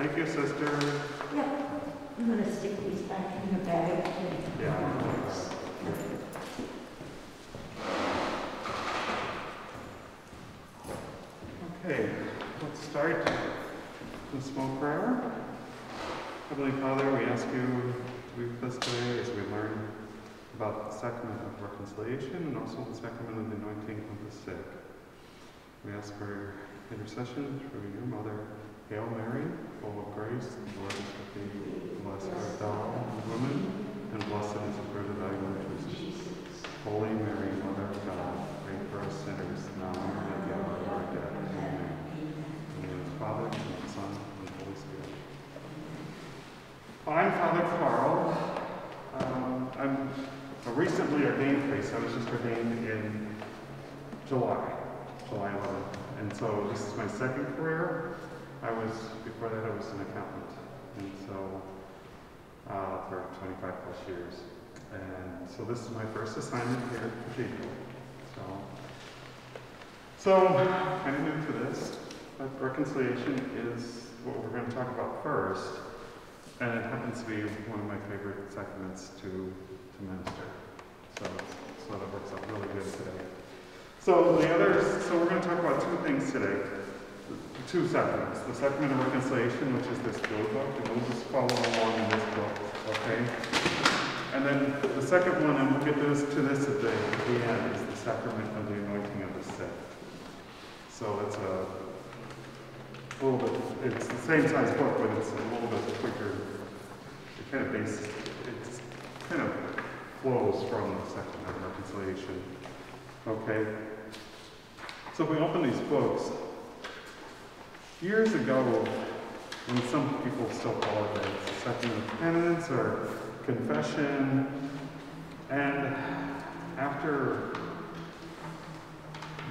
Thank you, sister. Yeah, I'm gonna stick these back in the bag. Yeah. Okay, let's start the small prayer. Heavenly Father, we ask you to be with us today as we learn about the sacrament of reconciliation and also the sacrament of the anointing of the sick. We ask for intercession through your mother, Hail Mary, full of grace, the Lord is with thee. Blessed art thou among women, and blessed is the fruit of thy womb, Jesus. Holy Mary, Mother of God, pray for us sinners, now and at the hour of our death. Amen. In the name of the Father, and the Son, and the Holy Spirit. I'm Father Carl. Um, I'm a recently ordained priest. I was just ordained in July, July 11th. And so this is my second career. I was, before that, I was an accountant. And so, uh, for 25 plus years. And so this is my first assignment here at Cathedral. So, so kind of new to this, but reconciliation is what we're going to talk about first. And it happens to be one of my favorite sacraments to, to minister. So, so that works out really good today. So the other, so we're going to talk about two things today. Two sacraments. The sacrament of reconciliation, which is this book, and we'll just follow along in this book, okay? And then the second one, and we'll get this, to this at the, at the end, is the sacrament of the anointing of the sick. So it's a little bit, it's the same size book, but it's a little bit quicker. It kind of bases, it's kind of flows from the sacrament of reconciliation. Okay? So if we open these books, years ago, when some people still call it the sacrament of penance or confession, and after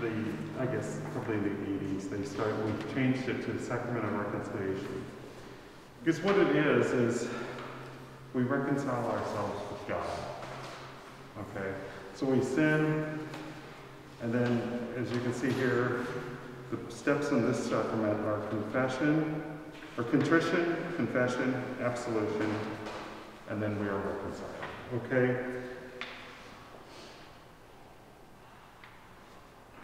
the, I guess, probably the 80s, they started, we changed it to the sacrament of reconciliation. Because what it is, is we reconcile ourselves with God. Okay? So we sin, and then, as you can see here, the steps in this sacrament are confession, or contrition, confession, absolution, and then we are reconciled. Okay?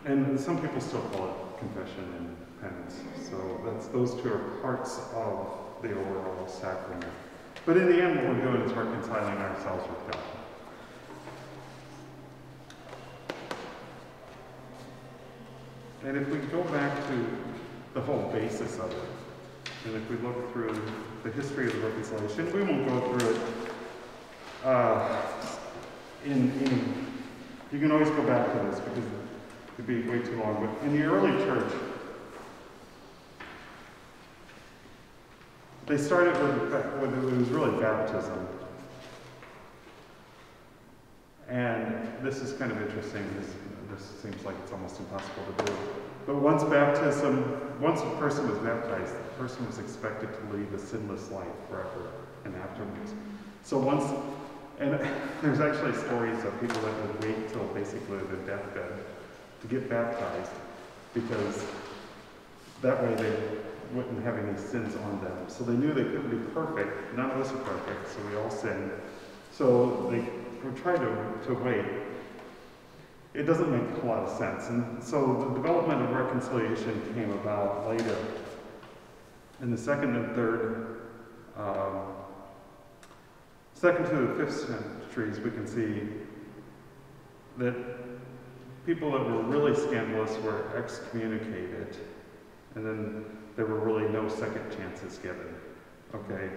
And some people still call it confession and penance. So that's those two are parts of the overall sacrament. But in the end, what we're doing is reconciling ourselves with God. And if we go back to the whole basis of it, and if we look through the history of the reconciliation, we won't go through it uh, in, in, you can always go back to this because it'd be way too long, but in the early church, they started with, with it was really baptism. And this is kind of interesting. This, this seems like it's almost impossible to do. But once baptism, once a person was baptized, the person was expected to lead a sinless life forever and afterwards. So once, and there's actually stories of people that would wait till basically their deathbed to get baptized because that way they wouldn't have any sins on them. So they knew they couldn't be perfect. None of us are perfect, so we all sin. So they would try to, to wait it doesn't make a lot of sense. And so the development of reconciliation came about later. In the second and third, um, second to the fifth centuries, we can see that people that were really scandalous were excommunicated, and then there were really no second chances given. Okay?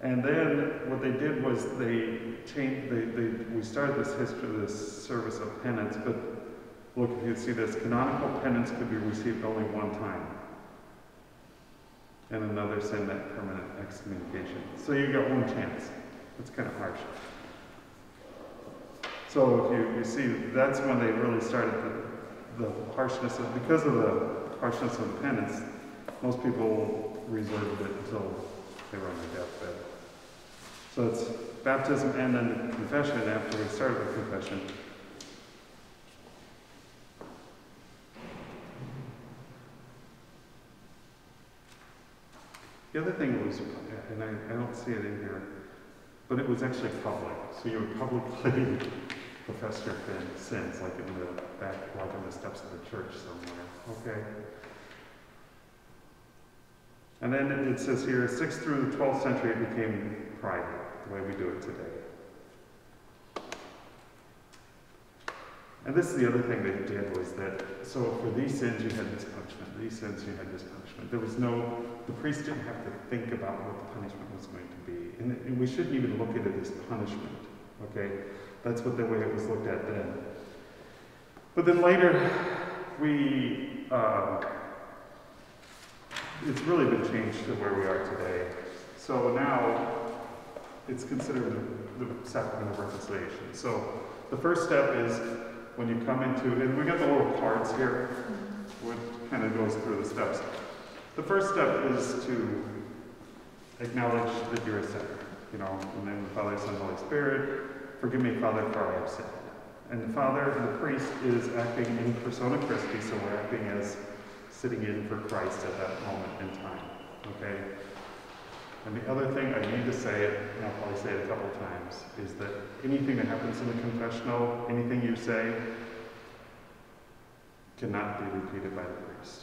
And then what they did was they changed, they, they, we started this history, this service of penance, but look, if you see this, canonical penance could be received only one time. And another sin that permanent excommunication. So you got one chance. It's kind of harsh. So if you, you see, that's when they really started the, the harshness of, because of the harshness of penance, most people reserved it until they were on their deathbed. So it's baptism and then confession after we started with confession. The other thing was, and I, I don't see it in here, but it was actually public. So you would publicly profess your sins, like in the back, like on the steps of the church somewhere. Okay. And then it says here, 6th through the 12th century, it became private, the way we do it today. And this is the other thing they did was that, so for these sins you had this punishment, these sins you had this punishment. There was no, the priest didn't have to think about what the punishment was going to be. And, and we shouldn't even look at it as punishment, okay? That's what the way it was looked at then. But then later, we, uh, it's really been changed to where we are today. So now, it's considered the, the sacrament of reconciliation. So the first step is when you come into, and we got the little cards here, which kind of goes through the steps. The first step is to acknowledge that you're a sinner. You know, in the name of the Father, Son, Holy Spirit. Forgive me, Father, for I have sinned. And the Father and the priest is acting in persona Christi, so we're acting as sitting in for Christ at that moment in time. Okay? And the other thing I need to say and I'll probably say it a couple times, is that anything that happens in the confessional, anything you say, cannot be repeated by the priest.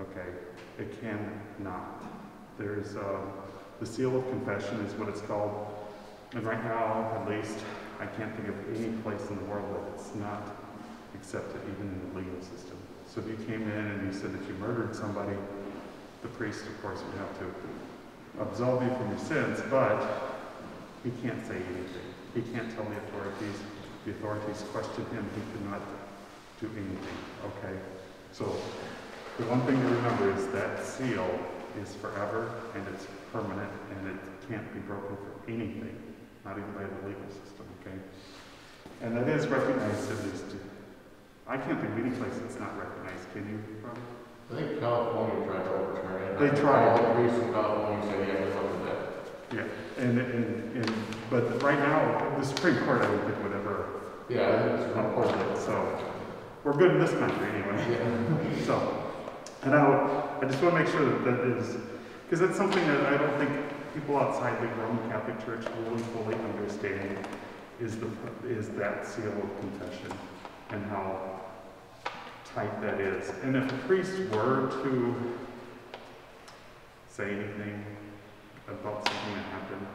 Okay? It cannot. There's uh, the seal of confession is what it's called. And right now, at least, I can't think of any place in the world that it's not accepted, even in the legal system. So if you came in and you said that you murdered somebody, the priest, of course, would have to absolve you from your sins, but he can't say anything. He can't tell the authorities. The authorities question him. He cannot do anything. Okay? So the one thing to remember is that seal is forever and it's permanent and it can't be broken for anything, not even by the legal system. Okay? And that is recognized at least. I can't think of any place that's not recognized. Can you, Robert? I think California tried to overturn it. They tried. All the in California said, yeah, we looked at that. Yeah, and, and, and, but right now, the Supreme Court, I don't think would ever Yeah, I think it, so, we're good in this country anyway, Yeah. so. And I, I just wanna make sure that that is, because that's something that I don't think people outside the Roman Catholic Church really fully understand, is the, is that seal of confession, and how tight that is. And if a priest were to say anything about something that happened,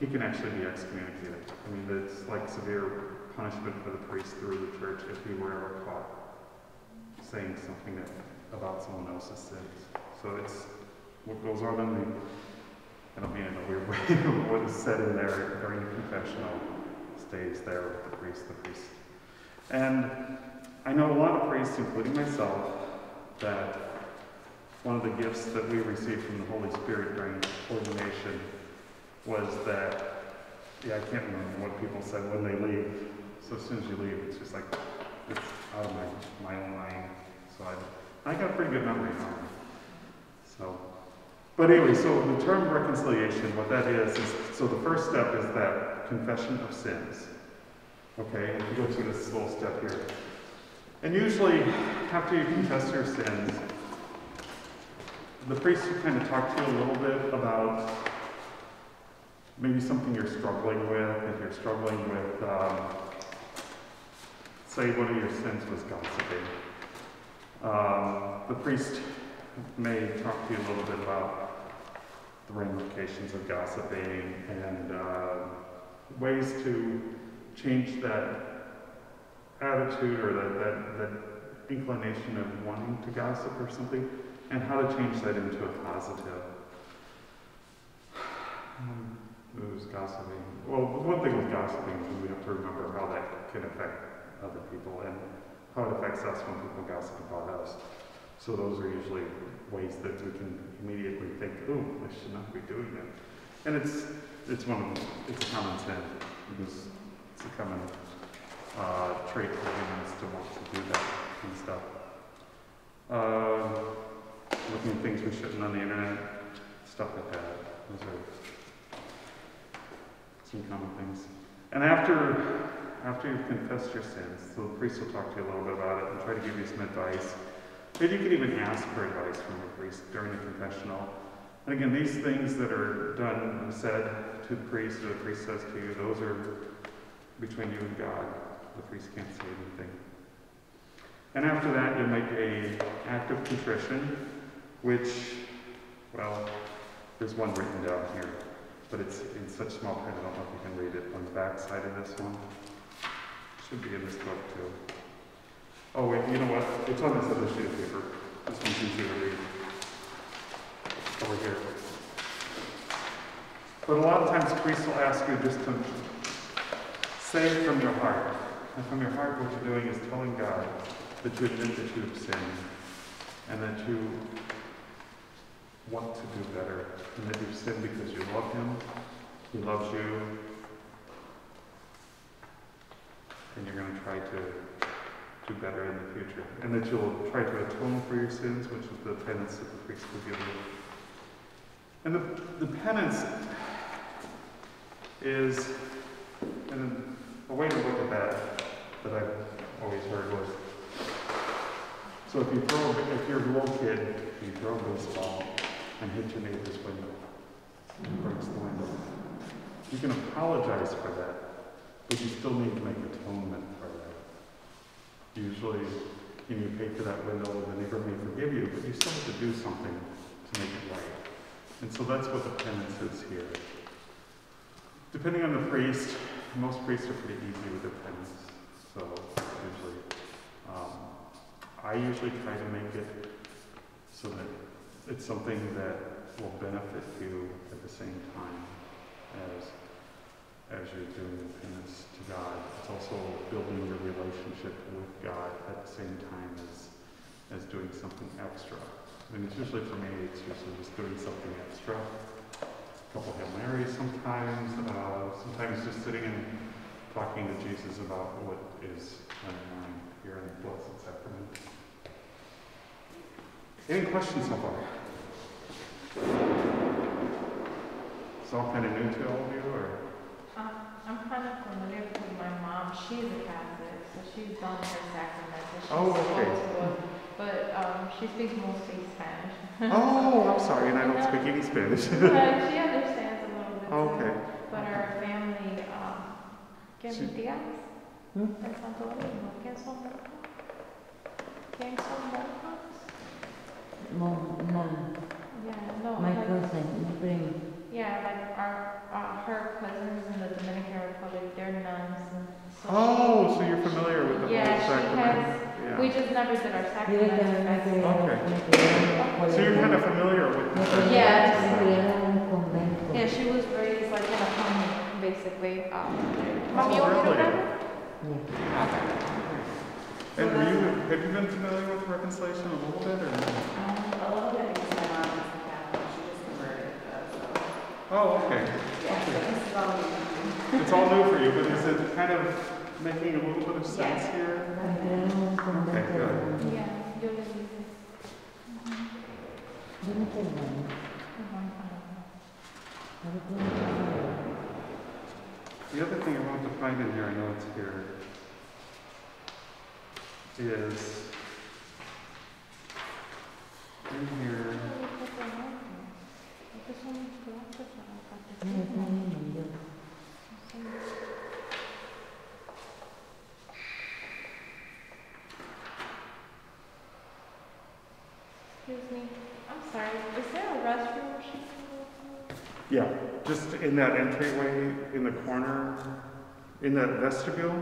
he can actually be excommunicated. I mean, it's like severe punishment for the priest through the church if he were ever caught saying something that, about someone else's sins. So it's what goes on in the, I don't mean in a weird way, what is said in there during the confessional stays there with the priest, the priest. And I know a lot of priests, including myself, that one of the gifts that we received from the Holy Spirit during ordination was that, yeah, I can't remember what people said when they leave. So as soon as you leave, it's just like, it's out of my, my own mind. So I, I got a pretty good memory now. So, but anyway, so the term reconciliation, what that is, is, so the first step is that confession of sins. Okay, and if you go through this little step here. And usually, after you confess your sins, the priest will kind of talk to you a little bit about maybe something you're struggling with. If you're struggling with, um, say, one of your sins was gossiping, um, the priest may talk to you a little bit about the ramifications of gossiping and uh, ways to change that attitude or that, that, that inclination of wanting to gossip or something, and how to change that into a positive. It was gossiping. Well, one thing with gossiping is we have to remember how that can affect other people and how it affects us when people gossip about us. So those are usually ways that we can immediately think, "Oh, I should not be doing that." And it's it's one of it's a common sin because it's a common uh, trait for humans to want to do that and stuff. Uh, looking at things we shouldn't on the internet, stuff like that. Those are some common things. And after after you've confessed your sins, the priest will talk to you a little bit about it and try to give you some advice. Maybe you could even ask for advice from the priest during the confessional. And again, these things that are done, and said to the priest, or the priest says to you, those are between you and God. The priest can't say anything. And after that, you make a act of contrition, which, well, there's one written down here, but it's in such small print, I don't know if you can read it on the back side of this one. Should be in this book too. Oh, wait, you know what? It's on this other sheet of paper. This one's easier to read. Over here. But a lot of times priests will ask you just to say it from your heart. And from your heart, what you're doing is telling God that you admit that you have sinned and that you want to do better and that you've sinned because you love Him, He loves you, and you're going to try to do better in the future. And that you'll try to atone for your sins, which is the penance that the priest will give you. And the, the penance is, and a way to look at that that I've always heard was, so if you throw, if you're a little kid, you throw a baseball and hit your neighbor's window, breaks the window, you can apologize for that, but you still need to make atonement for that. Usually, you know, you pay for that window, and the neighbor may forgive you, but you still have to do something to make it right. And so that's what the penance is here. Depending on the priest, most priests are pretty easy with their penance, so usually, um, I usually try to make it so that it's something that will benefit you at the same time as as you're doing penance to God. It's also building your relationship with God at the same time as as doing something extra. I mean, it's usually for me, it's usually just doing something extra. A couple Hail Marys sometimes, uh, sometimes just sitting and talking to Jesus about what is on here in the Blessed Sacrament. Any questions so far? It's all kind of new to all of you, or? Um, I'm kind of familiar with my mom. She's a Catholic, so she's done her sacrament. so she's Oh, okay. But um, she speaks mostly Spanish. Oh, I'm sorry, and I don't speak any Spanish. But she understands a little bit. Okay. But our family, um, ¿qué Sí. tías? Hmm? De Santo Domingo, ¿quién son monjas? ¿Quién? Mom, mom, Yeah, no. my like- cousin, my friend. Yeah, like our, uh, her cousins in the Dominican Republic, they're nuns. so Oh, she- so you're familiar with the Yeah, Holy Sacrament? has- Yeah. We just never did our Yo sacraments. también me because- criaron, Okay. So you're kind of familiar with the Me Yeah. criaron- me criaron en un convento. Yeah, she was raised like in a home, basically. Um, Oh, Mami, you want me to really? Grab it? Yeah. Okay. And were you, have you been familiar with reconciliation a little bit, or? no? Um, a little bit because my mom is a Catholic, she just converted, so, Oh, okay. yeah, so this is all new. It's all new for you, but is it kind of making a little bit of sense Yes. here? Me criaron en good. Yeah, yo le dije. Yo no sé nada. Ajá, ajá. Pero tú no sabes. The other thing I wanted to find in here, I know it's here, is in here, Estos son mis clases para el No, está catecismo. bien, yo. Excuse me, I'm sorry, is there a restroom she can yeah, just in that entryway in the corner, in that vestibule,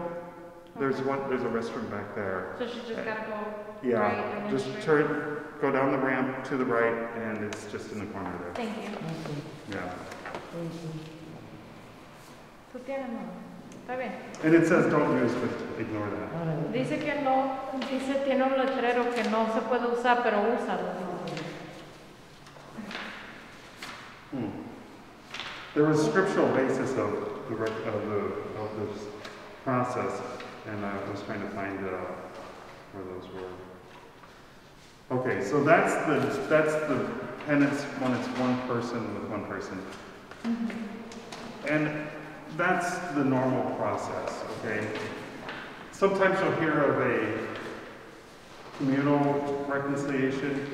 there's one, there's a restroom back there. So she just gotta go Yeah, right and then just straight? turn, go down the ramp to the right, and it's just in the corner there. Thank you. Yeah. Tú tienes uno. Está bien. And it says don't use, but ignore that. Dice que no, dice, tiene un letrero que no se puede usar, pero úsalo. Hmm. There was scriptural basis of the, rec- of the, of this process, and I was trying to find, uh, where those were. Okay, so that's the, that's the penance when it's one person with one person. And that's the normal process, okay? Sometimes you'll hear of a communal reconciliation,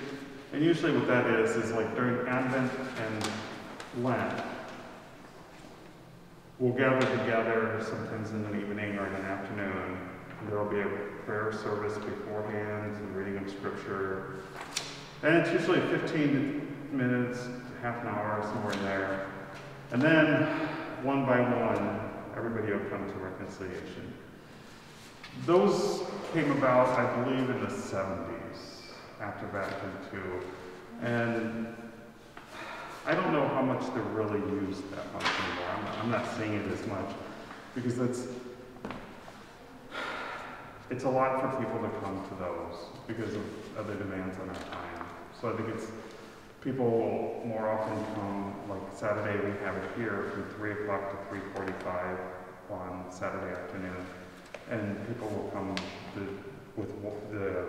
And usually what that is, is like during Advent and Lent, we'll gather together sometimes in an evening or in an afternoon. There'll be a prayer service beforehand and reading of scripture. And it's usually 15 minutes, half an hour, somewhere in there. And then, one by one, everybody will come to reconciliation. Those came about, I believe, in the 70s, after Vatican II. And I don't know how much they're really used that much anymore. I'm, I'm not seeing it as much because that's it's a lot for people to come to those because of other demands on our time. So I think it's people more often come like Saturday we have it here from three o'clock to three forty-five on Saturday afternoon, and people will come to, with the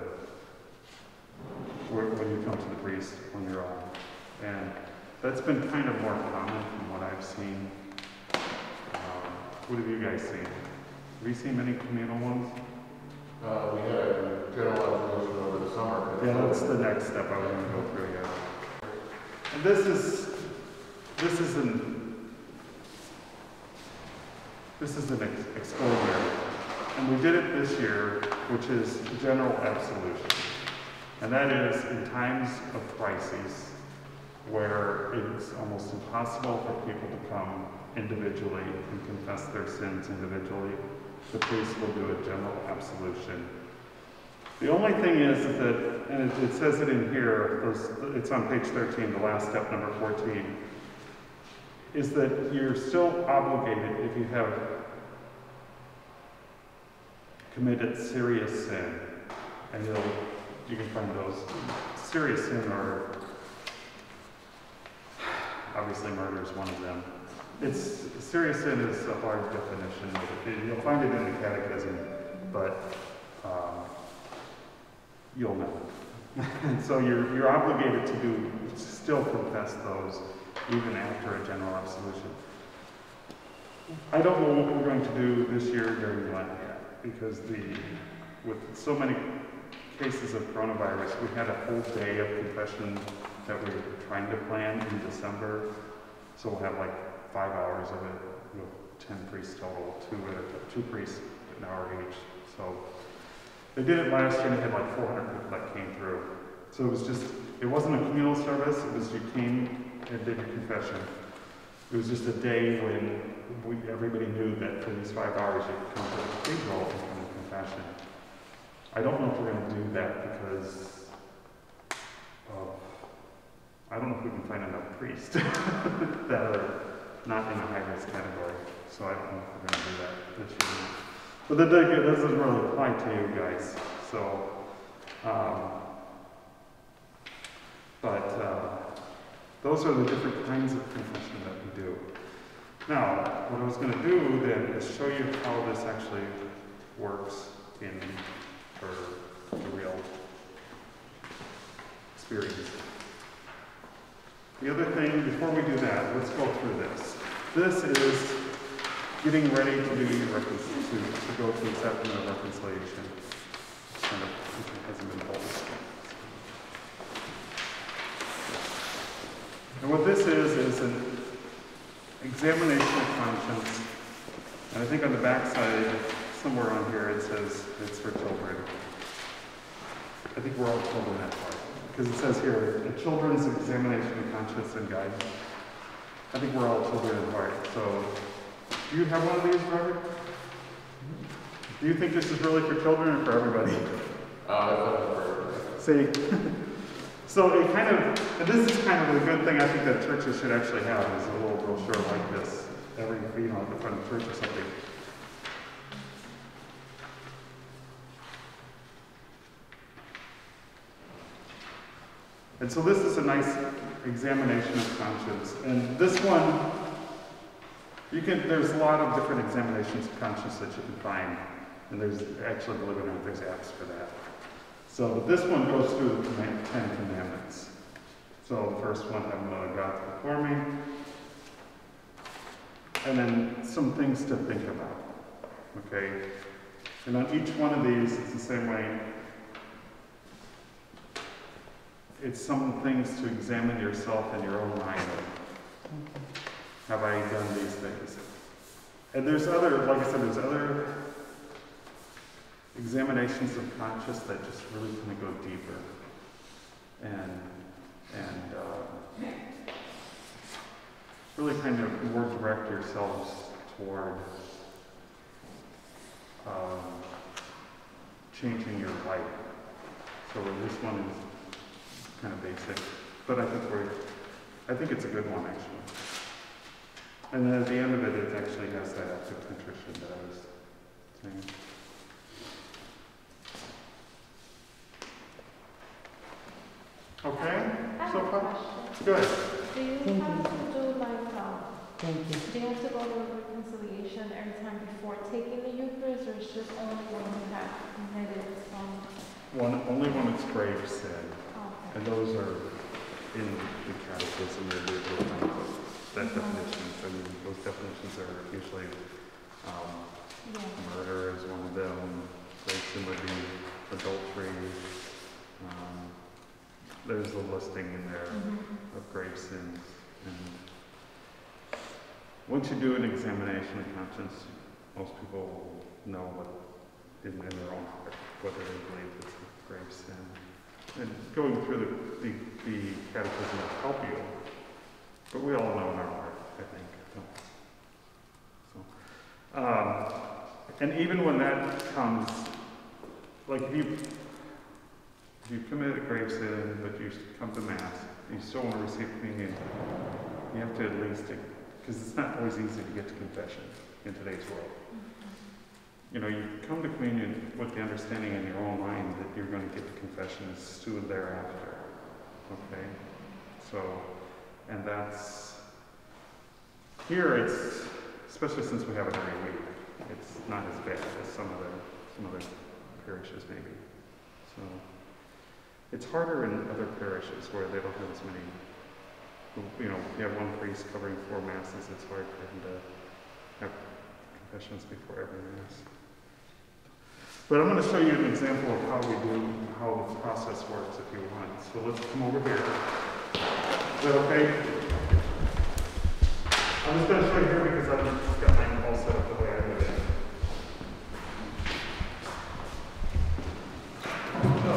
when you come to the priest on your own, and that's been kind of more common from what I've seen. Um, what have you guys seen? Have you seen many communal ones? Uh, we had a general resolution over the summer. Yeah, that's the next step I was gonna go through, yeah. And this is, this is an, this is an ex- extraordinary. And we did it this year, which is general absolution. And that is in times of crises where it's almost impossible for people to come individually and confess their sins individually. The priest will do a general absolution. The only thing is that, and it, it says it in here, it's on page 13, the last step, number 14, is that you're still obligated if you have committed serious sin, and you can find those, serious sin or, obviously murder is one of them. It's, serious sin is a hard definition, you'll find it in the catechism, but, um, you'll know. And so you're, you're obligated to do, still confess those even after a general absolution. I don't know what we're going to do this year during Lent yet, because the, with so many cases of coronavirus, we had a whole day of confession that we were trying to plan in December. So we'll have like five hours of it, with ten priests total, two at two priests an hour each. So they did it last year and they had like 400 people that came through. So it was just, it wasn't a communal service, it was you came and did your confession. It was just a day when we, everybody knew that for these five hours you could come to the cathedral and come to confession. I don't know if we're going to do that because I don't know if we can find enough priests that are not in a high risk category. So I don't know if we're going to do that this year. But that that doesn't really apply to you guys, so, um, but, uh, those are the different kinds of confession that we do. Now, what I was gonna do then is show you how this actually works in, for the real experience. The other thing, before we do that, let's go through this. This is getting ready to do your to, to go through the sacrament of reconciliation. Kind of, hasn't been told. And what this is, is an examination of conscience. And I think on the backside, somewhere on here, it says it's for children. I think we're all children that. Because it says here, a children's examination of conscience and guidance. I think we're all children at heart. So, do you have one of these, Robert? Do you think this is really for children or for everybody? Uh, See, so it kind of, and this is kind of a good thing I think that churches should actually have is a little brochure like this every, you know, at the front of church or something. And so this is a nice examination of conscience. And this one, you can, there's a lot of different examinations of conscience that you can find. And there's, actually, believe it or not, there's apps for that. So this one goes through the Ten Commandments. So the first one, I've no other uh, gods before me. And then some things to think about. Okay? And on each one of these, it's the same way. It's some things to examine yourself in your own mind. Have I done these things? And there's other, like I said, there's other examinations of conscience that just really kind of go deeper. And, and, uh, really kind of more direct yourselves toward, um, changing your life. So this one is kind of basic, but I think we're, I think it's a good one, actually. And then at the end of it, it actually has that act of contrition that I was saying. Okay, I have So a far- good. Do you Thank have to do like, um, Thank you. do you have to go to reconciliation every time before taking the Eucharist, or it's just only when you have committed some? One, only when it's grave sin, Okay. And those are in the catechism, or the, the, that Mhm. definitions, I mean, those definitions are usually, um, Yeah. Murder is one of them, grave sin would be adultery. Um, There's a listing in there Mhm. of grave sins. And once you do an examination of conscience, most people know what, in, in their own heart, whether they believe it's a grave sin. And going through the, the, the catechism will help you, but we all know in our heart, I think. So, um, and even when that comes, like if you, if you commit a grave sin, but you come to mass, you still want to receive communion, you have to at least, because it's not always easy to get to confession in today's world. You know, you come to communion with the understanding in your own mind that you're going to get the confession soon thereafter. Okay? So, and that's, here it's, especially since we have it every week, it's not as bad as some other, some other parishes maybe. So, it's harder in other parishes where they don't have as many, you know, you have one priest covering four masses, it's hard for him to have confessions before every mass. But I'm going to show you an example of how we do, how the process works if you want. So let's come over here. Is that okay? I'm just going to show you here because I've just got mine all set up the way I would. So,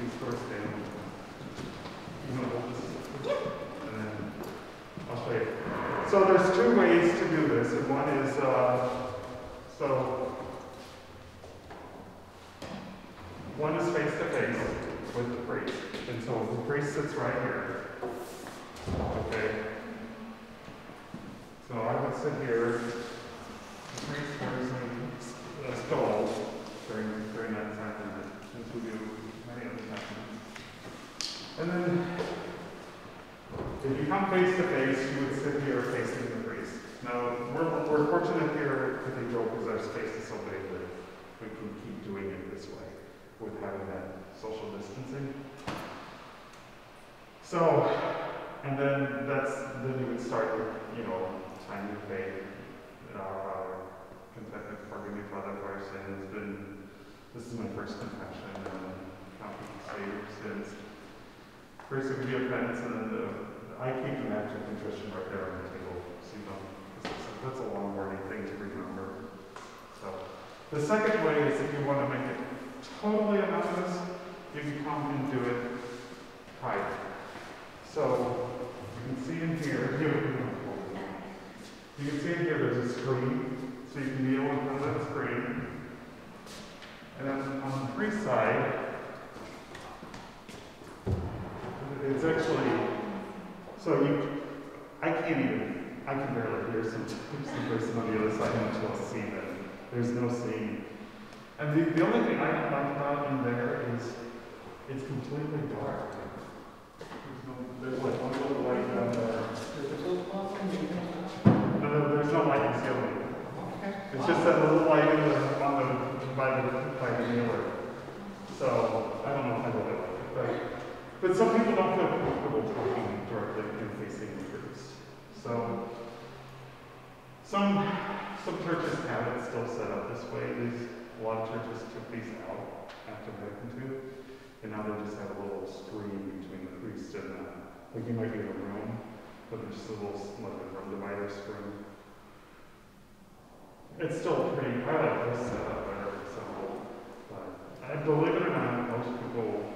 these doors down. You want to this? And then I'll show you. So there's two ways to do this, one is, uh, so one is face to face with the priest, and so the priest sits right here. Okay. So I would sit here. The priest wears a- a stole during during that sacrament, as we do many other sacraments. And then, if you come face to face, you would sit here facing the priest. Now, we're, we're fortunate here at Cathedral because our space is so big that we can keep doing it this way with having that social distancing. So, and then that's, then you would start with, you know, time of faith, our Father, confess, forgive me, Father, for our then this is my first confession, um, and then confess the Savior's sins. First, you give penance, and then the, I keep an act of contrition right there on the table, so you know, that's a long wordy thing to remember. So, the second way is if you want to make it totally anonymous, you can come and do it private. So, you can see in here, you can see in here, there's a screen, so you can kneel in front of that screen. And then on the free side, it's actually, so you, I can't even, I can barely hear some, some person on the other side until I see them. There's no seeing. And the, the only thing I don't like about in there is it's completely dark. There's no, there's like one little light down there. No, no, there's no light in the ceiling. It's just that little light in the, on the, by the, by the kneeler. So I don't know if I really it, but, but some people don't feel comfortable talking directly and facing the priest. So some, some churches have it still set up this way. These, a lot of churches took these out after Vatican II, and now they just have a little screen between the priest and the, like you might be in a room, but there's just a little, like a room divider screen. It's still pretty, I like this setup better. And believe it or not, most people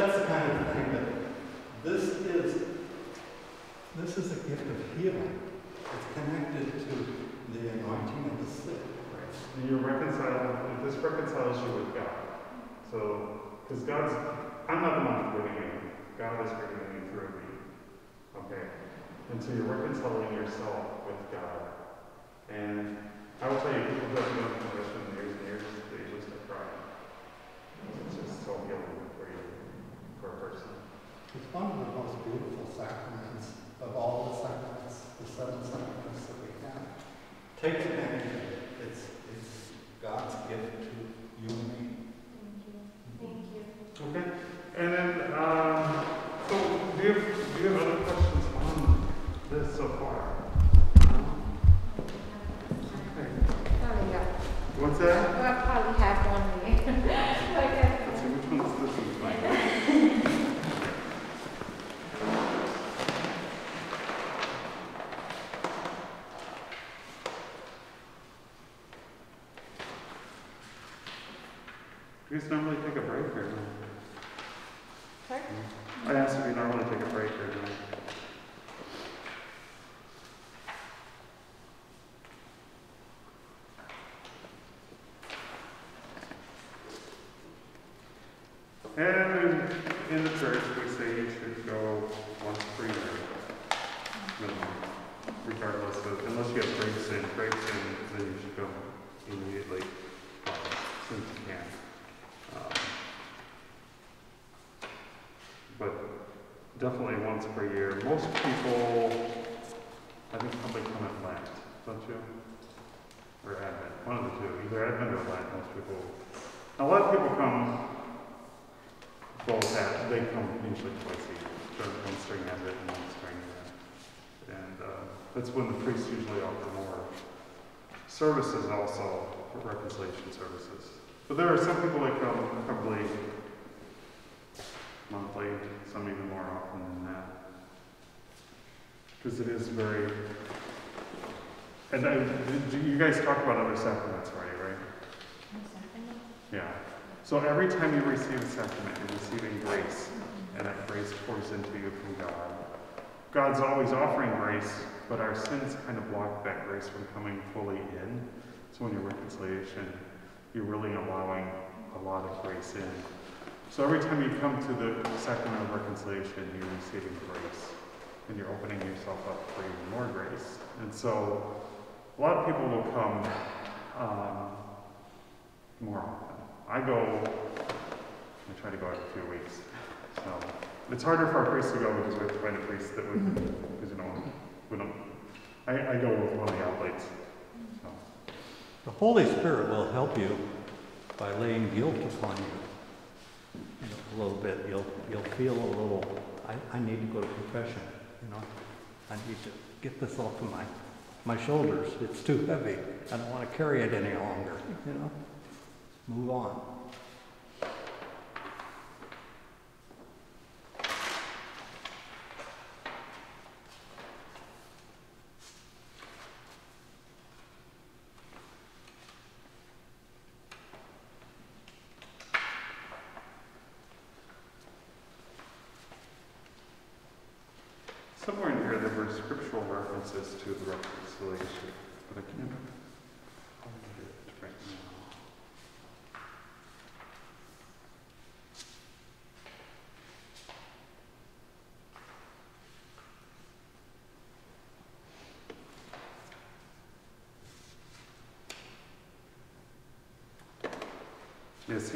that's the kind of thing that this is, this is a gift of healing. It's connected to the anointing of the sick. Right. You're reconciling, this reconciles you with God. So, because God's, I'm not the one bringing you. God is bringing you through me. Okay? And so you're reconciling yourself with God. And I will tell you, people don't know. things that we can. Take advantage of it. It's, it's God's gift to You guys normally take a break here. Okay. I asked if you normally take a break here. when the priests usually offer more services also, reconciliation services. But there are some people that come probably monthly, some even more often than that. Because it is very, and I, you guys talk about other sacraments already, right? Yeah. So every time you receive a sacrament, you're receiving grace, and that grace pours into you from God. God's always offering grace but our sins kind of block that grace from coming fully in. So in your reconciliation, you're really allowing a lot of grace in. So every time you come to the sacrament of reconciliation, you're receiving grace and you're opening yourself up for even more grace. And so a lot of people will come um, more often. I go, I try to go every few weeks. So it's harder for our priest to go because we have to find a priest that would, because you know, we don't. I, I go with one of the outlets. So. The Holy Spirit will help you by laying guilt upon you. You know, a little bit. You'll you'll feel a little. I, I need to go to confession. You know, I need to get this off of my my shoulders. It's too heavy. I don't want to carry it any longer. You know, move on. Somewhere in here there were scriptural references to the reconciliation, but I can't find it right now.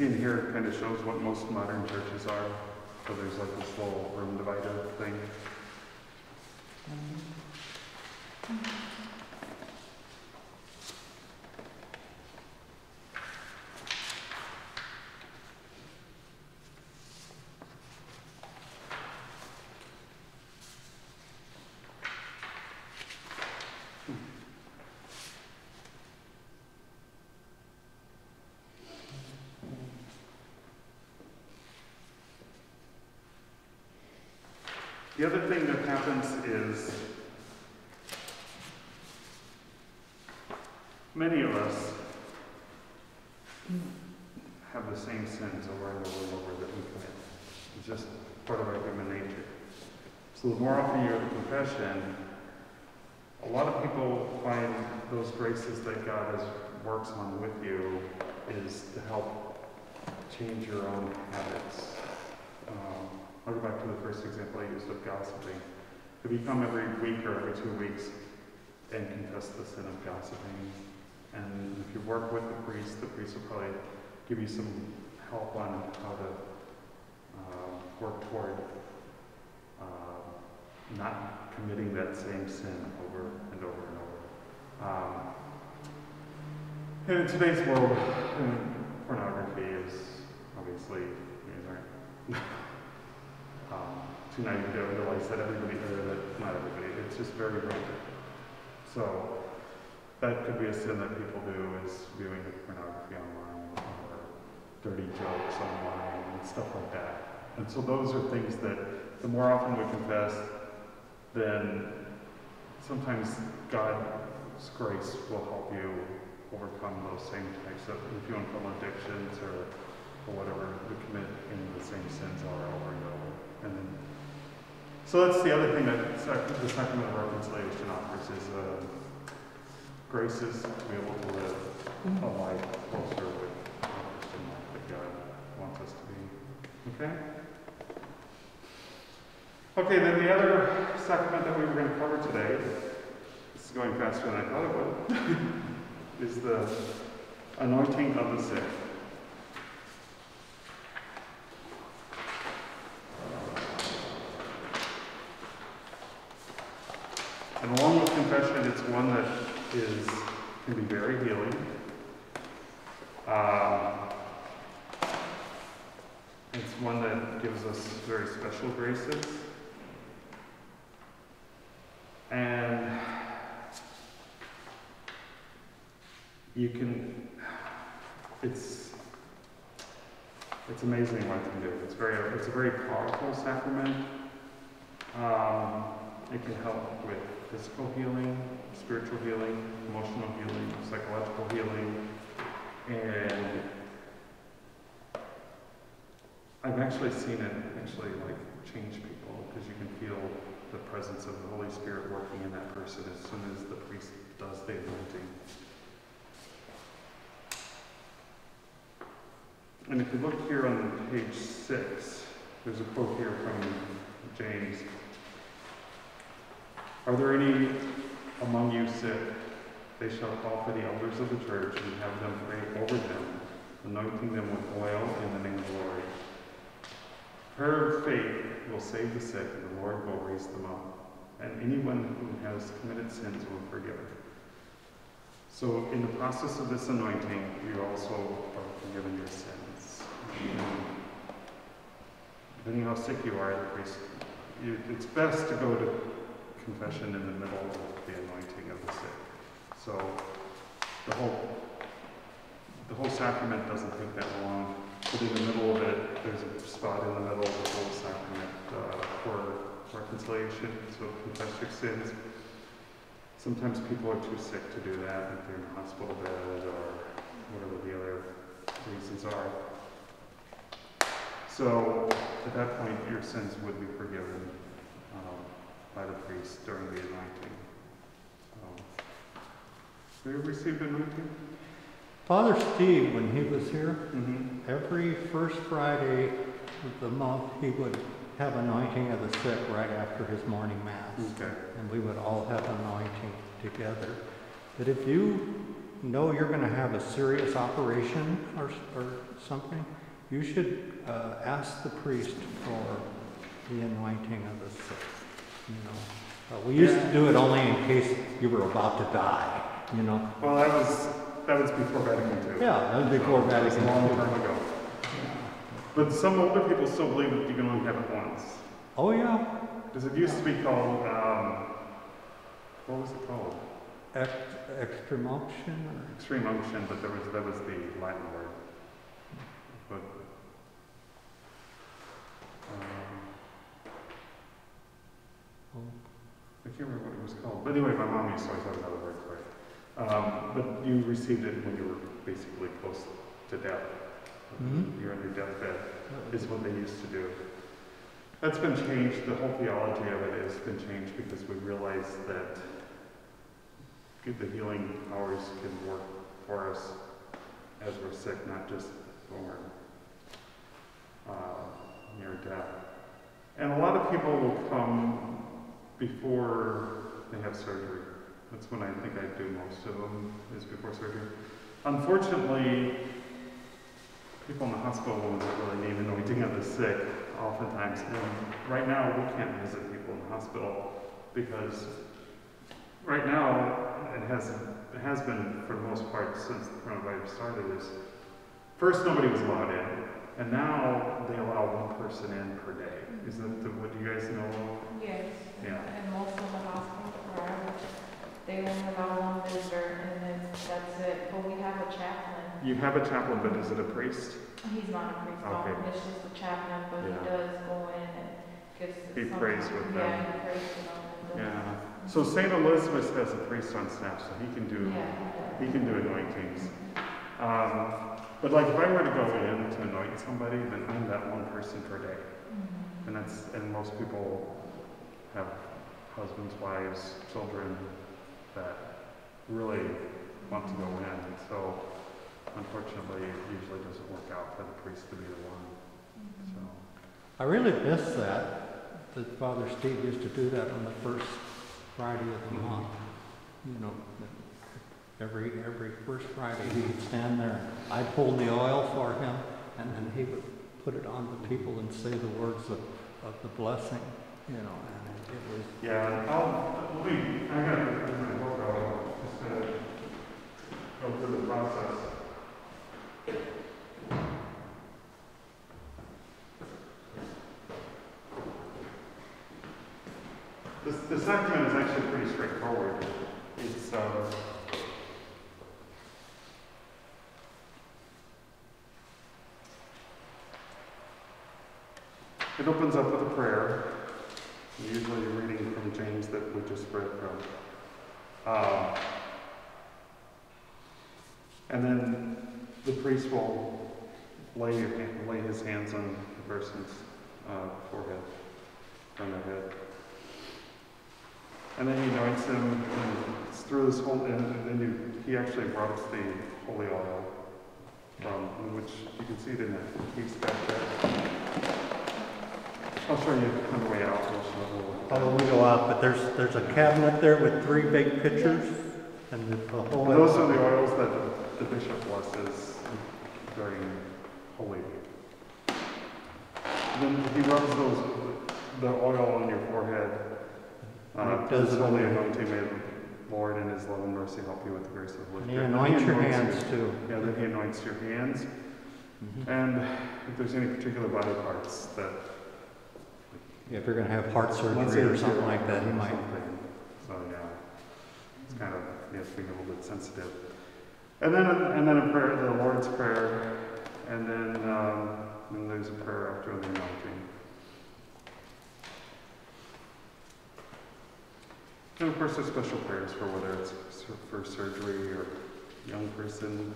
Seeing here kind of shows what most modern churches are. So there's like this little room divider thing. Mm-hmm. The other thing that happens is many of us have the same sins over and over and over that we commit. It's just part of our human nature. So the more often you're at confession, a lot of people find those graces that God has works on with you is to help change your own habits. I'll go back to the first example I used of gossiping. If you come every week or every two weeks and confess the sin of gossiping, and if you work with the priest, the priest will probably give you some help on how to uh, work toward uh, not committing that same sin over and over and over. Um, and in today's world, pornography is obviously, um, two nights ago, realized that everybody, or that not everybody, it's just very rampant. So that could be a sin that people do is viewing pornography online or dirty jokes online and stuff like that. And so those are things that the more often we confess, then sometimes God's grace will help you overcome those same types of, if you want to call them addictions or, or whatever, we commit in the same sins and over and over. And then, so that's the other thing that the sacrament of reconciliation offers is uh, graces to be able to live a life closer with the Christian life that God wants us to be. Okay? Okay, then the other sacrament that we were going to cover today, this is going faster than I thought it would, is the anointing of the sick. And along with confession, it's one that is can be very healing. Um, it's one that gives us very special graces. And you can, it's, it's amazing what it can do. It's very, it's a very powerful sacrament. Um, it can help with physical healing, spiritual healing, emotional healing, psychological healing, and I've actually seen it actually like change people because you can feel the presence of the Holy Spirit working in that person as soon as the priest does the anointing. And if you look here on page six, there's a quote here from James. Are there any among you sick? They shall call for the elders of the church and have them pray over them, anointing them with oil in the name of the Lord. Her faith will save the sick, and the Lord will raise them up. And anyone who has committed sins will forgive. So, in the process of this anointing, you also are forgiven your sins. Depending how sick you are, it's best to go to confession in the middle of the anointing of the sick. So, the whole, the whole sacrament doesn't take that long. But in the middle of it, there's a spot in the middle of the whole sacrament uh, for reconciliation, so confess your sins. Sometimes people are too sick to do that, if they're in a hospital bed or whatever the other reasons are. So at that point, your sins would be forgiven by the priest during the anointing. Um, Have you received anointing? Father Steve, when he was here, Mm-hmm. every first Friday of the month, he would have anointing of the sick right after his morning mass. Okay. and we would all have anointing together. But if you know you're going to have a serious operation or, or something, you should uh, ask the priest for the anointing of the sick. You know, uh, we used to do it only in case you were about to die. You know. Well, that was, that was before Vatican II. Yeah, that was before was Vatican a long time ago. But some older people still believe that you can only have it once. Oh yeah, Because it used to be called, um, what was it called? Ex- extreme unction or Extreme unction, but there was, that was the Latin word. But, um, oh, I can't remember what it was called. But anyway, my mom used to always have another word for it. Um, but you received it when you were basically close to death. Mhm. You're on your deathbed, is what they used to do. That's been changed, the whole theology of it has been changed because we realize that the healing powers can work for us as we're sick, not just when we're uh, near death. And a lot of people will come before they have surgery. That's when I think I do most of them, is before surgery. Unfortunately, people in the hospital will not really need anointing of the sick oftentimes. And right now, we can't visit people in the hospital because right now, it has, it has been for the most part since the coronavirus started is, first nobody was allowed in, and now they allow one person in per day. Is that the, what you guys know? Yes. Yeah. And most of the hospitals where I work, they only allow one visitor and then that's it. But we have a chaplain. You have a chaplain, but is it a priest? He's not a priest, no, Okay. it's just a chaplain, but he does go in and gives. He prays with them. Yeah, he prays with them. Yeah. So St. Elizabeth has a priest on staff, so he can do, Yeah, he he can do anointings. Um, but like if I were to go in to anoint somebody, then I'm that one person per day. Mhm. And that's, and most people have husbands, wives, children that really want to go in. And So unfortunately, it usually doesn't work out for the priest to be the one, so. I really miss that, that Father Steve used to do that on the first Friday of the month. You know, every, every first Friday, he'd stand there, I'd hold the oil for him, and then he would put it on the people and say the words of, of the blessing, you know, and it was, Yeah, I'll, let me, I just gonna go through the process. This, the sacrament is actually pretty straightforward. It's, um, it opens up with a prayer. Usually reading from James that we just read from. Um, and then the priest will lay, lay his hands on the person's uh, forehead, on their head. And then he anoints him, and through this whole, and then you, he actually rubs the holy oil um, which you can see it in that case back there. I'll show you on the way out. Although we go out, but there's, there's a cabinet there with three big pictures and the the whole. And those are the oils that the bishop blesses during Holy Week. Then he rubs those, the oil on your forehead. Uh, Does it on holy your- anointing, may the Lord in his love and mercy help you with the grace of the And he anoints your hands you- too. Yeah, then he anoints your hands. Mhm. And if there's any particular body parts that. If you're gonna have heart surgery or something like that, he might. something. So, yeah, it's kind of, you have to be a little bit sensitive. And then, and then a prayer, the Lord's Prayer, and then, um, then there's a prayer after the anointing. And of course, there's special prayers for whether it's for surgery or young person.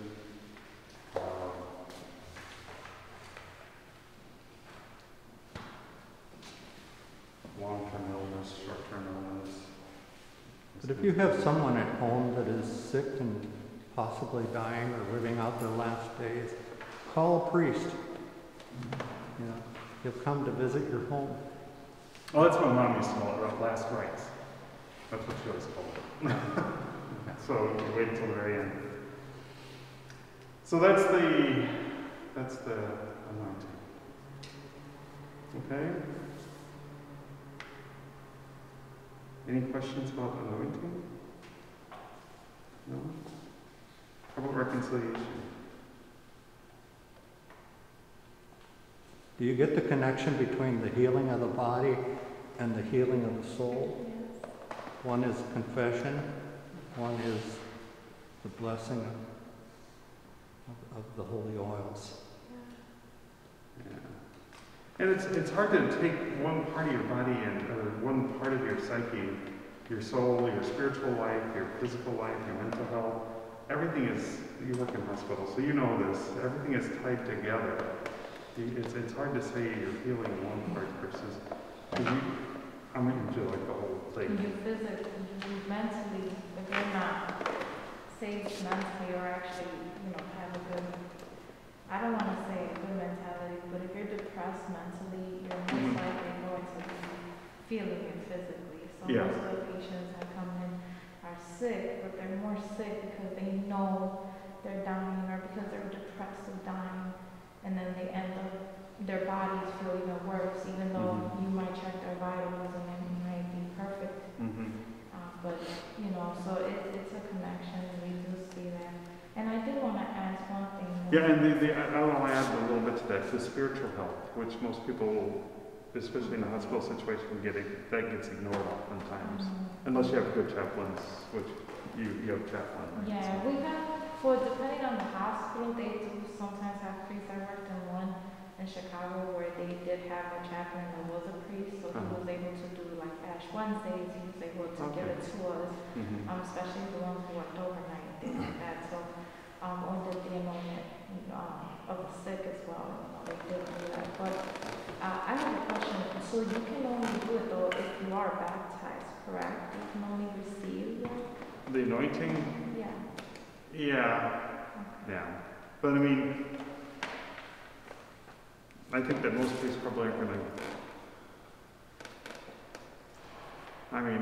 But if you have someone at home that is sick and possibly dying or living out their last days, call a priest. You know, he'll come to visit your home. Well, that's what mom used to call it, last rites. That's what she always called it. So you wait until the very end. So that's the, that's the anointing. Okay? Any questions about anointing? No? How about reconciliation? Do you get the connection between the healing of the body and the healing of the soul? Yes. One is confession, one is the blessing of, of, of the holy oils. And it's, it's hard to take one part of your body and, or one part of your psyche, your soul, your spiritual life, your physical life, your mental health. Everything is, you work in hospitals, so you know this, everything is tied together. It's, it's hard to say you're healing one part versus, you, I mean, you do like the whole thing. You physically, you mentally, if you're not safe mentally or actually, you know, have a good, I don't want to say a good mentality, but if you're depressed mentally, you're most Mhm. likely going to be feeling it physically. So Yeah. most of the patients that come in are sick, but they're more sick because they know they're dying or because they're depressed of dying. And then they end up, their bodies feel even worse, even though Mhm. you might check their vitals and it might be perfect. Mhm. Uh, but, you know, so it, it's a connection, and we do see that. And I did want to ask one thing. Yeah, and the, the, I I want to add a little bit to that, the spiritual health, which most people, especially in a hospital situation, get, it- that gets ignored oftentimes. Mhm. Unless you have good chaplains, which you, you have chaplain. right? Yeah, we have, for depending on the hospital, they do sometimes have priests. I worked in one in Chicago where they did have a chaplain that was a priest, so he Uh-huh. was able to do like Ash Wednesdays, he was able to give it to us, Mhm. um, especially the ones who worked overnight, things like that, so, um, or did the anointment, um, of the sick as well, you know, they did do that, but, uh, I have a question, so you can only do it though if you are baptized, correct? You can only receive that? The anointing, Yeah, yeah, okay. yeah. But I mean, I think that most priests probably aren't gonna. I mean,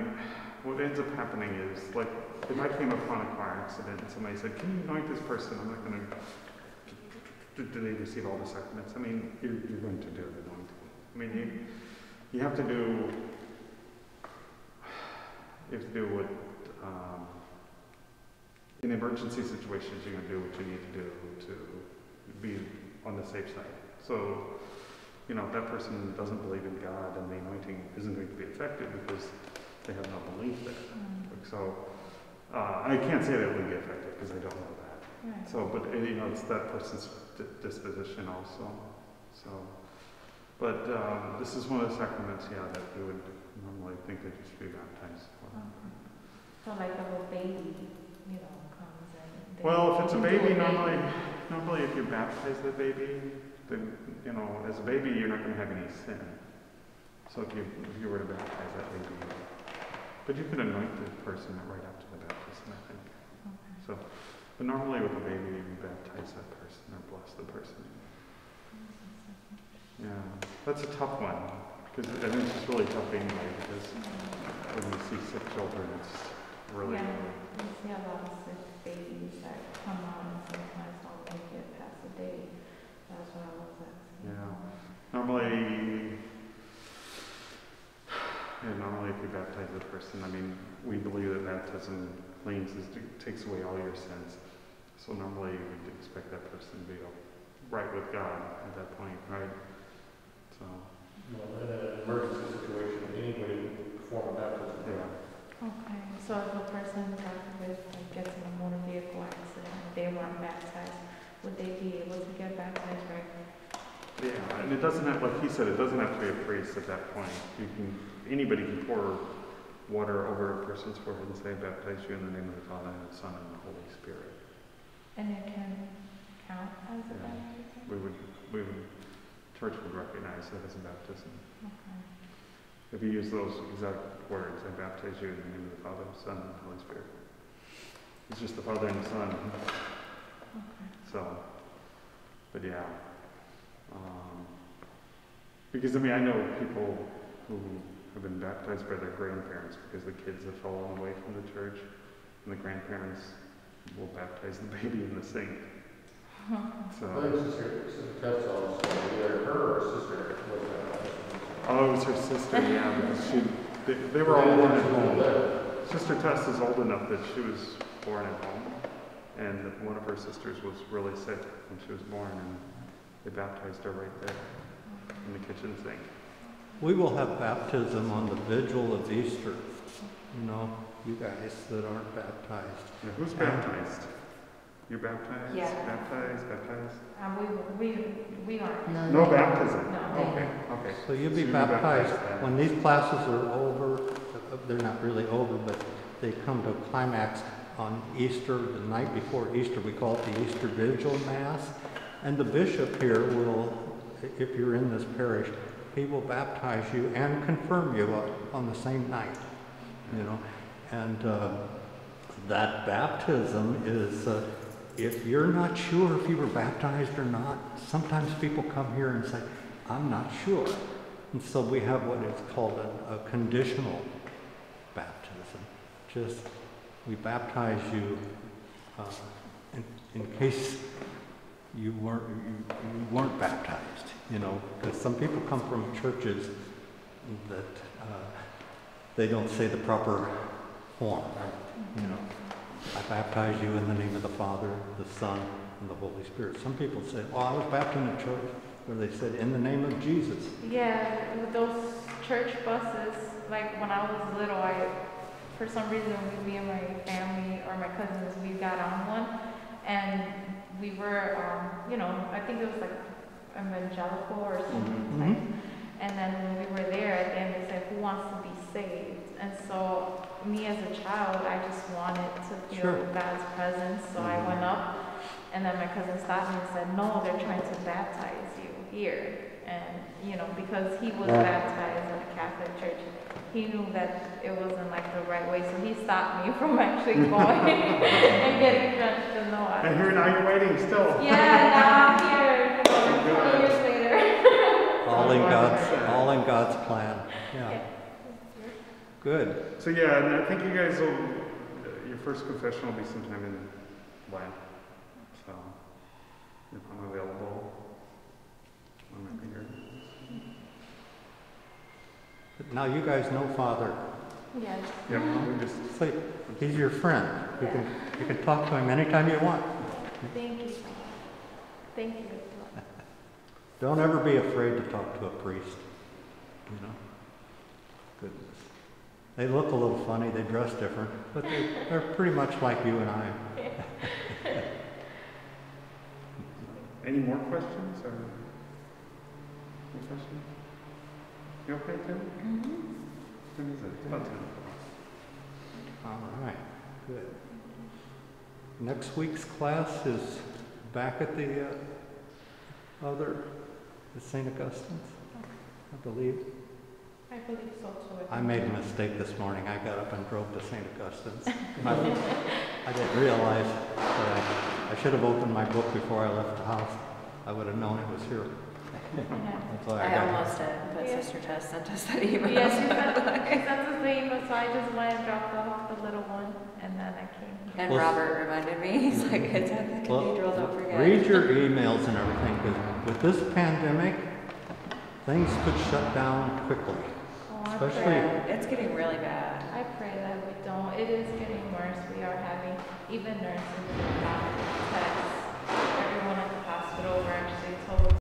what ends up happening is, like, if I came upon a car accident and somebody said, can you anoint this person? I'm not gonna, do, do they receive all the sacraments? I mean, you're, you're going to do the anointing. I mean, you, you have to do, you have to do what, um, in emergency situations, you're gonna do what you need to do to be on the safe side. So, you know, if that person doesn't believe in God, and the anointing isn't going to be effective because they have no belief there. Mm, So, uh, I can't say that it would be effective because I don't know that. Right. So, but, uh, you know, it's that person's di- disposition also, so. But, um, this is one of the sacraments, yeah, that you would normally think that you should be baptized for. Okay. So like if a baby, you know, comes and. Well, if it's a baby, normally, normally if you baptize the baby, then, you know, as a baby, you're not gonna have any sin. So if you, if you were to baptize that baby, but you can anoint the person right after the baptism, I think. Okay. So, but normally with a baby, you baptize that person or bless the person. Yeah, that's a tough one, because I think it's just really tough anyway, because when you see sick children, it's really, Yeah. We see a lot of sick babies that come out and sometimes don't make it past the day. That's what I was asking. Yeah. Normally, yeah, normally if you baptize a person, I mean, we believe that baptism cleanses, takes away all your sins. So normally you would expect that person to be right with God at that point, right? So, Well, in an emergency situation, anybody can perform a baptism. yeah. Okay, so if a person, God forbid, like, gets in a motor vehicle accident, and they weren't baptized, would they be able to get baptized right? Yeah, and it doesn't have, like he said, it doesn't have to be a priest at that point. You can, anybody can pour water over a person's forehead and say, baptize you in the name of the Father and the Son and the Holy Spirit. And it can count as a Yeah. baptism? We would, we would, church would recognize that as a baptism. Okay. If you use those exact words, I baptize you in the name of the Father, Son, and Holy Spirit. It's just the Father and the Son, Okay. so, but yeah. Um, because I mean, I know people who have been baptized by their grandparents because the kids have fallen away from the church, and the grandparents will baptize the baby in the sink. So, think Sister, Sister also, either her or sister was baptized. oh, it was her sister, yeah, because she, they, they were all born at home. Sister Tess is old enough that she was born at home, and one of her sisters was really sick when she was born, and they baptized her right there in the kitchen sink. We will have baptism on the vigil of Easter. You know, you guys that aren't baptized. Now, who's baptized? You're baptized? Yeah. Baptized, baptized? Um, we, we, we aren't. No baptism? No. Okay, okay. So you'll be So you're baptized when these classes are over. uh, They're not really over, but they come to a climax on Easter, the night before Easter. We call it the Easter Vigil Mass. And the bishop here will, if you're in this parish, he will baptize you and confirm you on- the same night, you know. And uh, that baptism is, uh, if you're not sure if you were baptized or not, sometimes people come here and say, I'm not sure. And so we have what is called a, a conditional baptism. Just, we baptize you uh, in, in case you weren't, you, you weren't baptized, you know, because some people come from churches that uh, they don't say the proper form, you know. I baptize you in the name of the Father, the Son, and the Holy Spirit. Some people say, "Oh, I was baptized in a church where they said, in the name of Jesus. Yeah, with those church buses, like when I was little, I, for some reason, me and my family or my cousins, we got on one, and we were, um, you know, I think it was like evangelical or something. Mhm. like- And then when we were there, at the end, they said, "Who wants to be saved?" And so, me as a child, I just wanted to feel Sure. God's presence, so I Mhm. went up, and then my cousin stopped me and said, "No, they're trying to baptize you here." And you know, because he was baptized in a Catholic church, he knew that it wasn't like the right way, so he stopped me from actually going and getting drenched in the water. And here now you're waiting still. Yeah, now I'm here, you know, 20 years later. All in God's, all in God's plan. Yeah, Yeah. good. So yeah, and I think you guys will, uh, your first confession will be sometime in Lent. So, if I'm available, I might be here. But Now you guys know Father. Yes. Yep, we just, So he's your friend. You can, you can talk to him anytime you want. Thank you. Thank you. Don't ever be afraid to talk to a priest. You know? Goodness. They look a little funny, they dress different, but they, they're pretty much like you and I. any more questions or? Any questions? You okay, Tim? Tim is it? It's About ten. All right, good. Next week's class is back at the uh, other, at St. Augustine's, I believe. I believe so too. I made a mistake this morning. I got up and drove to St. Augustine's. I I didn't realize that I, I should have opened my book before I left the house. I would have known it was here. That's why I I almost did, but Yeah. Sister Tess sent us that email. Yeah, she sent, she sent us the email, so I just went and dropped off the little one, and then I came. And Well, Robert reminded me, he's like, it's at the Well, cathedral, don't forget. Read your emails and everything, because with this pandemic, things could shut down quickly. Oh, I Especially- pray- It's getting really bad. I pray that we don't. It is getting worse. We are having, even nurses,